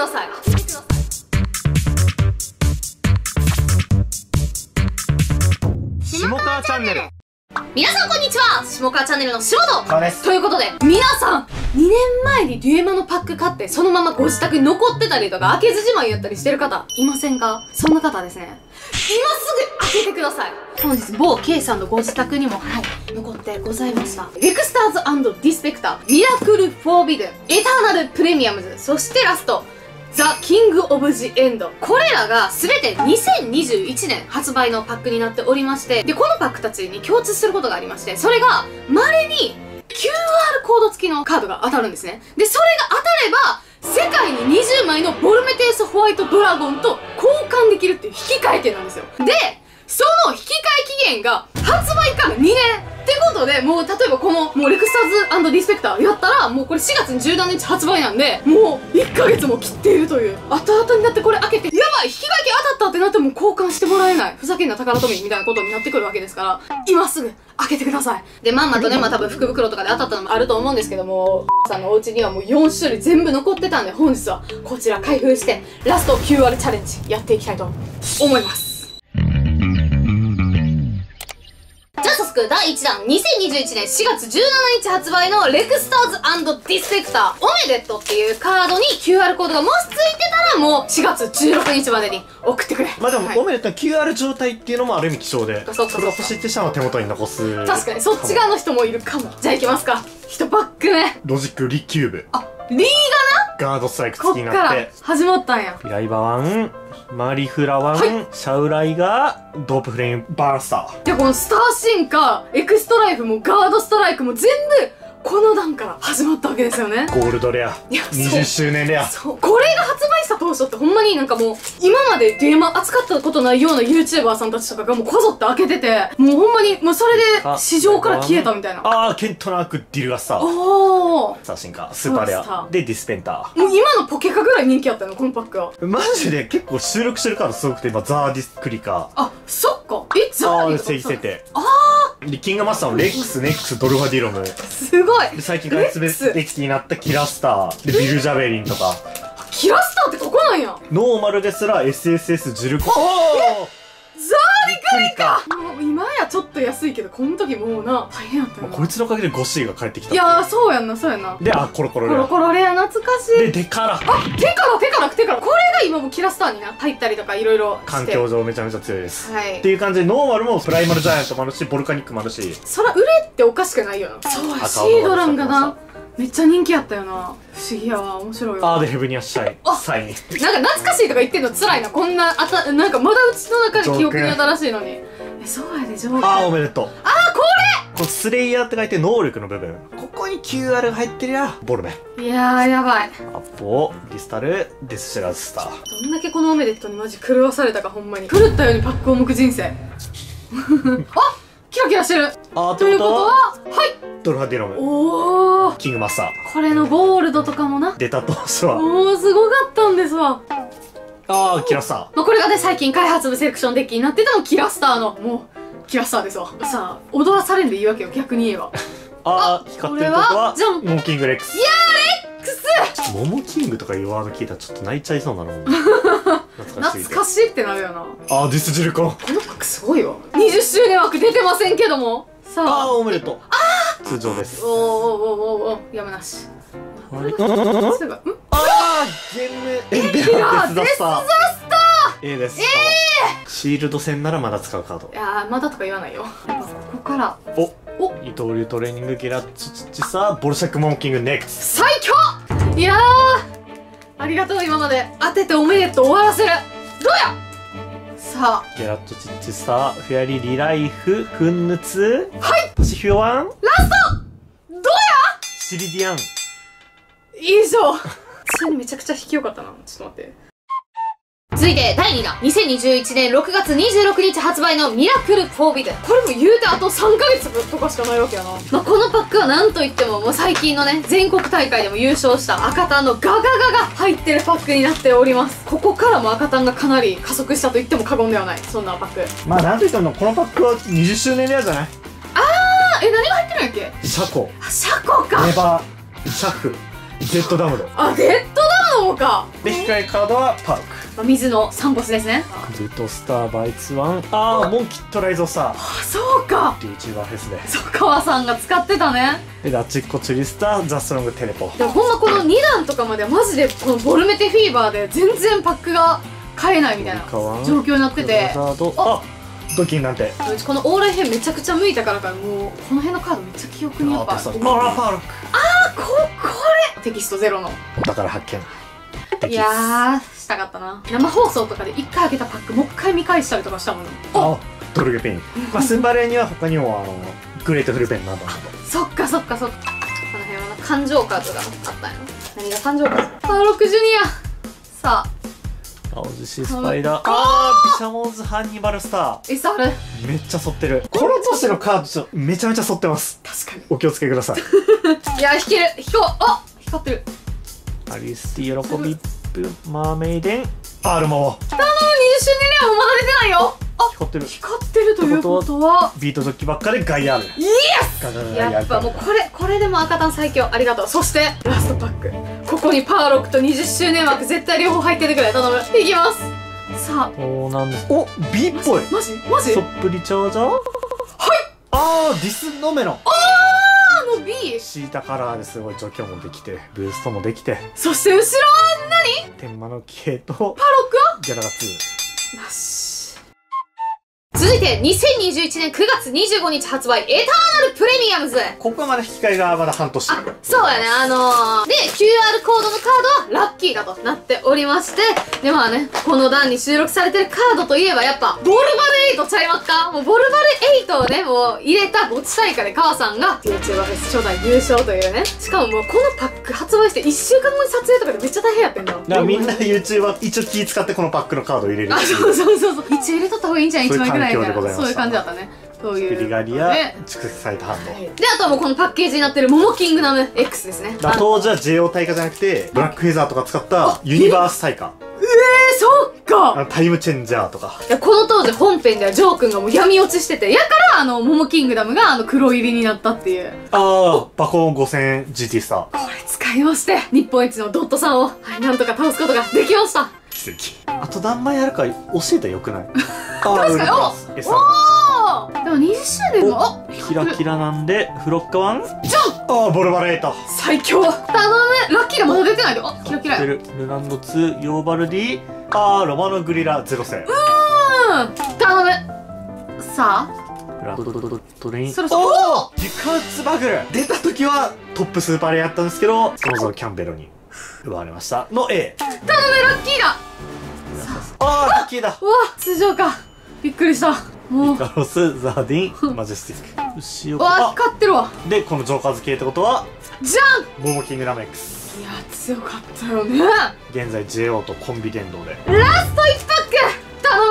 ださい開けてください。下川チャンネル。皆さんこんにちは。下川チャンネルの仕事川です。ということで、皆さん、2年前にデュエマのパック買って、そのままご自宅に残ってたりとか、開けずじまいやったりしてる方、いませんか？そんな方はですね、今すぐ開けてください。本日、某 K さんのご自宅にも、はい、残ってございました。エクスターズディスペクター、ミラクルフォービドエターナルプレミアムズ、そしてラスト、ザ・キング・オブ・ジ・エンド。これらがすべて2021年発売のパックになっておりまして、で、このパックたちに共通することがありまして、それが、稀に QR コード付きのカードが当たるんですね。で、それが当たれば、世界に20枚のボルメテウス・ホワイト・ドラゴンと交換できるっていう引換券なんですよ。で、その引き換え期限が発売から2年ことで、もう例えばこの、もうレクスターズディスペクターやったら、もうこれ4月17日発売なんで、もう1ヶ月も切っているという。後々になってこれ開けて、やばい引き換え券当たったってなっても交換してもらえない。ふざけんな宝富みたいなことになってくるわけですから、今すぐ開けてください。で、まんまとね、まあ多分福袋とかで当たったのもあると思うんですけども、さんのお家にはもう4種類全部残ってたんで、本日はこちら開封して、ラスト QR チャレンジやっていきたいと思います。第1弾2021年4月17日発売のレクスターズディスペクターオメデットっていうカードに QR コードがもしついてたらもう4月16日までに送ってくれ。まあでも、はい。オメレットは QR 状態っていうのもある意味貴重でそれを欲しいって人は手元に残す。確かにそっち側の人もいるかも。じゃあいきますか。1パック目ロジックリキューブ。あリーガードストライク付きっからになって始まったんや。ピライバワンマリフラワン、はい。シャウライガードープフレームバーンスター。でこのスター進化エクストライフもガードストライクも全部この段から始まったわけですよね。ゴールドレア。いやそう。20周年レア。これが発売した当初ってほんまになんかもう今までデーマ扱ったことないような YouTuber さんたちとかがもうこぞって開けててもうほんまにもうそれで市場から消えたみたいな。あーケントナークディルガスターおー。さあ進化。スーパーレア。でディスペンタもう今のポケカぐらい人気あったのこのパックは。ーマジで結構収録してるカードすごくて今ザーディスクリカあそっか。えザあーーリー。とか正義設定あでキングマスターのレックスネックスドルファディロム。ーすごい。で最近開発できになったキラスター。でビルジャベリンとか。キラスターってなんや。ノーマルですら SSS ジュルコおザーリクリカもう今やちょっと安いけどこの時もうな大変やったよな。こいつのおかげで 5C が帰ってきた。いやーそうやんなそうやんな。であコロコロコレアロコロレア懐かしい。でデカラあ手から手から手から。これが今もキラスターにな入ったりとかいろいろ環境上めちゃめちゃ強いです。はい。っていう感じでノーマルもプライマルジャイアントもあるしボルカニックもあるし。そら売れっておかしくないよな。そうやシードランがまなめっちゃ人気やったよな。不思議やわ。面白いわ。あーでヘブニアシャイ。あサイ。ンなんか懐かしいとか言ってんの辛いなこんなあたなんかまだうちの中で記憶に新しいのに。えそうやで上手あーおめでとう。あーここのスレイヤーって書いて能力の部分。ここに QR が入ってりゃボルメれいやーやばい。アッポーディスタルディスシェラスター。どんだけこのオメデットにマジ狂わされたかほんまに。狂ったようにパックを向く人生。あキラキラしてる。あと？いうこととははい。ドルファディロム。おおキングマスター。これのゴールドとかもな。出た当初はおおすごかったんですわ。あーキラスター。まあ、これがね最近開発部セレクションデッキになってたのキラスターのもうキラスターですわ。さあ踊らされんでいいわけよ逆に言えば。ああー光ってるとこはこれはじゃんモモキングレックス。いやーレックス！モモキングとかいうワード聞いたらちょっと泣いちゃいそうなの懐かしいってなるよな。あーディスジルコンこのパックすごいわ。20周年枠出てませんけども。さあ。ーあおめでとう。あー通常です。おーおーおーおーおー。やむなし。あれ？あゲーム。エンペラーデスダスター A です。シールド戦ならまだ使うカード。いやーまだとか言わないよ。やっぱここから。お。お。二刀流トレーニングゲラッチチチサボルシャックモモキングネクス。最強！いやーありがとう今まで。当てておめでとう終わらせる。どうや？さあ。ゲラッチチチサフェアリーリライフフンヌツはい。パシフィオワンどうや？シリディアン。以上。普通にめちゃくちゃ引きよかったな。ちょっと待って続いて第2弾。2021年6月26日発売のミラクルフォービドこれも言うてあと3ヶ月とかしかないわけやな、まあ、このパックは何といってももう最近のね全国大会でも優勝した赤単のガガガが入ってるパックになっております。ここからも赤単がかなり加速したと言っても過言ではない。そんなパック。まあなんといってもこのパックは20周年レアじゃない？あえ何が入ってるんやっけ？シャコ。あシャコか。ネバーシャフゼットダムドあデッドダウンそうか。で控えカードはパーク。まあ水の3ボスですね。ブートスターバイツワン。ああモンキットライゾスターあそうか。YouTuber フェスで。そう川さんが使ってたね。でラチッコチュリスターザストロングテレポ。でもほんまこの2段とかまではマジでこのボルメテフィーバーで全然パックが買えないみたいな状況になってて。あ。ドキンなんて。うちこのオーライ編めちゃくちゃ向いたからかもうこの辺のカードめっちゃ記憶にやっぱあーマラパーロック。あここれ。テキストゼロの。お宝発見。いやーしたかったな。生放送とかで1回開けたパックもう一回見返したりとかしたもんあドルゲペインまあスンバレーには他にもあのグレートフルペンなどなどそっかそっかそっか。この辺はな感情カードがあったんやな。何が感情カード？パーロックジュニア。さあ。青獅子スパイダー。あー。ビシャモンズハンニバルスタ SR ーめっちゃ反ってる。この年のカードちょめちゃめちゃ反ってます。確かお気をつけください。に いや引ける。引こう。あ光ってる。アリスティ喜びプマーメイデン。アールマモ20周年レアもまだ出てないよ。あ光ってる。光ってるということは。ビートドッキばっかでガイアール。イエガガガスやっぱもうこれこれでも赤タン最強。ありがとう。そしてラストパック。ここにパーロックと20周年枠絶対両方入っててくれ。頼む。いきます。さそうなんです。お B っぽい。あマジ？マジ？そっぷりチャージャー？はい。あーディスノメロン。あの B シータカラーですごい除去もできてブーストもできて。そして後ろ天魔の系とパーロックは？ギャラが2なし。続いて2021年9月25日発売エターナルプレミアムズ。ここまで引き換えがまだ半年。あそうやね。あのー、で QR コードのカードはラッキーだとなっておりましてでまあねこの段に収録されてるカードといえばやっぱボルバル8ちゃいますかもうボルバル8をねもう入れた墓地大会で川さんが YouTuber フェス初代優勝というねしかももうこのパック発売して1週間後に撮影とかでめっちゃ大変やってんだだからみんな YouTuber 一応気使ってこのパックのカードを入れるあそうそうそうそう一応入れとった方がいいんじゃん一番いくないみたいそういう環境でございましたなそういう感じだったねそういう。フリガリやで蓄積されたハンド。であとはもうこのパッケージになってるモモキングダム X ですね。当時は JO 対価じゃなくてブラックフェザーとか使ったユニバース対価えー、そっか。タイムチェンジャーとか。いやこの当時本編ではジョー君がもう闇落ちしてて。やからあのモモキングダムがあの黒入りになったっていう。ああバコン 5000GT スター。これ使いまして。日本一のドットさんを、はい、なんとか倒すことができました。奇跡。あと何枚やるか教えたらよくない？ああ確かに。おおーでも20周年も？あキラキラなんでフロッカワン？じゃん！ああボルバレート最強。頼む。ラッキーがまだ出てないであキラキラ。やルルランド2ヨーバルディああロマノグリラゼロ戦。うん。頼む。さあ？ラドドドドトレインそろそろおおデュカウツバグル出た時はトップスーパーレアやったんですけどそのぞキャンベロに奪われましたの A 頼むラッキーだああラッキーだうわ通常かびっくりしたもうガロスザーディンマジェスティック。牛うわ岡光ってるわ。あでこのジョーカーズ系ってことはじゃん。モモキングダム X いや強かったよね。現在 JO とコンビ電動で。ラスト1パック。頼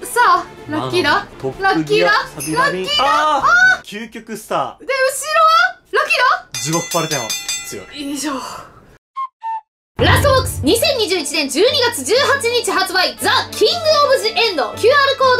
む。さあラッキーだ。ラッキーだ。ラビンああ究極スタで後ろは？ラッキーー地獄パルテノン。強い。だ以上。ラストボックス。2021年12月18日発売。ザ・キング・オブ・ジ・エンド。QR コード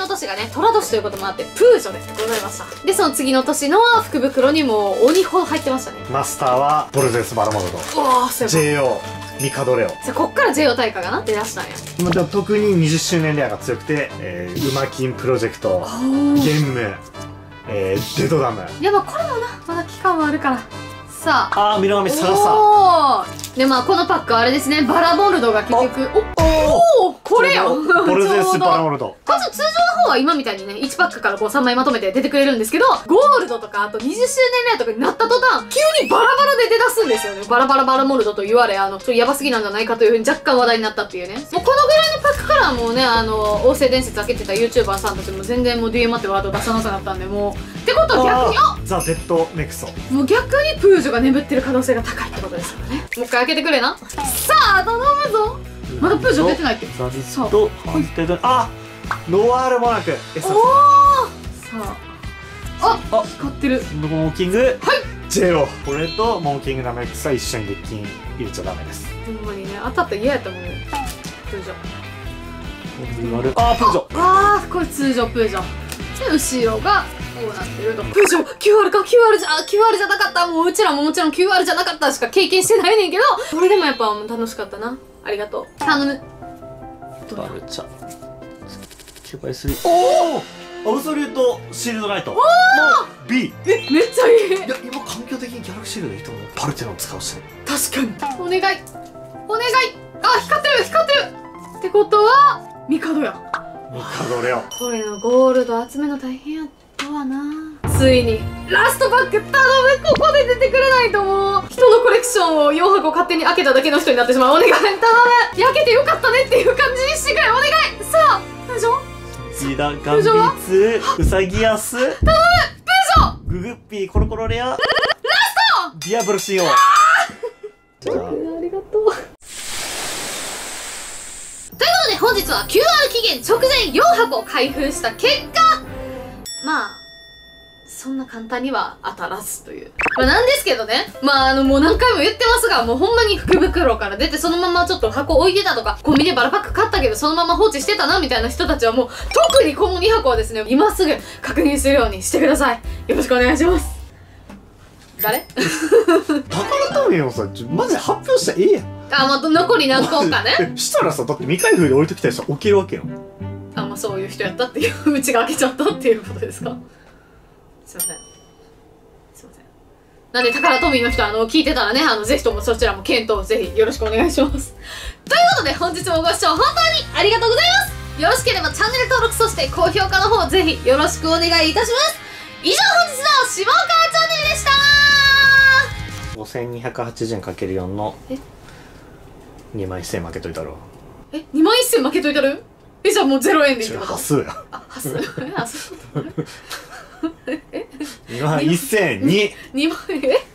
の年がね寅年ということもあってプージョでございました。でその次の年の福袋にも鬼ほど入ってましたね。マスターはボルゼス・バラモルドうわーすごい JO ミカドレオ。さあこっから JO 大会がな？出だしたんや。また特に20周年レアが強くて、えー、ウマキンプロジェクトゲンム、えー、デドダム。いやまあこれもなまだ期間はあるからさあ。あーミノガミサラサ。でまあこのパックはあれですね。バラボルドが結局。おおこれよ。ボルゼス ちょうどバラモルド。こ通常の方は今みたいにね1パックからこう3枚まとめて出てくれるんですけどゴールドとかあと20周年レアとかになった途端急にバラバラで出だすんですよね。バラバラバラモルドと言われあのちょっとヤバすぎなんじゃないかというふうに若干話題になったっていうね。もうこのぐらいのパックからはもうねあの王政伝説開けてた YouTuber さんたちも全然もう DM ってワード出さなくなったんでもうってことは逆にあザ・デッド・ネクソもう逆にプージョが眠ってる可能性が高いってことですよね。もう一回開けてくれな。さあ頼むぞ。まだプージョ出てないってザ・デッド・ハンテド。あノワール・モナク。おおさあ。ああ光ってる。モモキング。はい。JO これとモモキングダム X は一緒にデッキに入れちゃダメです。ほんまにね。当たったら嫌やと思うよ。プージョ。あープージョ。あーこれ通常プージョ。で後ろが、うなってるとプジョ QR か QR じゃあ QR じゃなかった。もううちらももちろん QR じゃなかったしか経験してないねんけどそれでもやっぱ楽しかったな。ありがとう。頼む。バルチャ9倍3おおアブソリュートシールドライト。おお B えめっちゃいい。いや今環境的にギャラクシールドいいと思う。パルテノン使うしね確かに。お願い。お願い。あ光ってる光ってる。ってことはミカドや。ミカドレオ。これのゴールド集めの大変や。っついに。ラストバック頼む。ここで出てくれないともう。人のコレクションを4箱勝手に開けただけの人になってしまう。お願い。頼む。焼けてよかったねっていう感じにしてくれお願い。さあプジョジダガンビーツウサギアス頼む。プジョググッピーコロコロレア。ラスト。ディアブロ仕様じゃあ。ありがとうということで本日は QR 期限直前4箱開封した結果。まあそんな簡単には当たらずという。まあなんですけどね。まああのもう何回も言ってますが、もうほんまに福袋から出てそのままちょっと箱置いてたとか、コンビニでバラパック買ったけどそのまま放置してたなみたいな人たちはもう特にこの2箱はですね、今すぐ確認するようにしてください。よろしくお願いします。誰？宝トミーをさマジで発表したらええやんあ、まあ、残り何個かね。えしたらさだって未開封で置いときたい人置けるわけよあ、まあそういう人やったっていう、うちが開けちゃったっていうことですか？すいません。すいません。なんで、宝トミーの人、あの、聞いてたらね、あの、ぜひともそちらも検討ぜひよろしくお願いします。ということで、本日もご視聴本当にありがとうございますよろしければチャンネル登録、そして高評価の方、ぜひよろしくお願いいたします以上、本日の下川チャンネルでした5280円かける4のえ？2枚1000円負けといたろえ、2万1000負けといたる？え、じゃあもう0円でいいってこと端数やあ、はす。え、あ、そう。2万1000円に2万、え？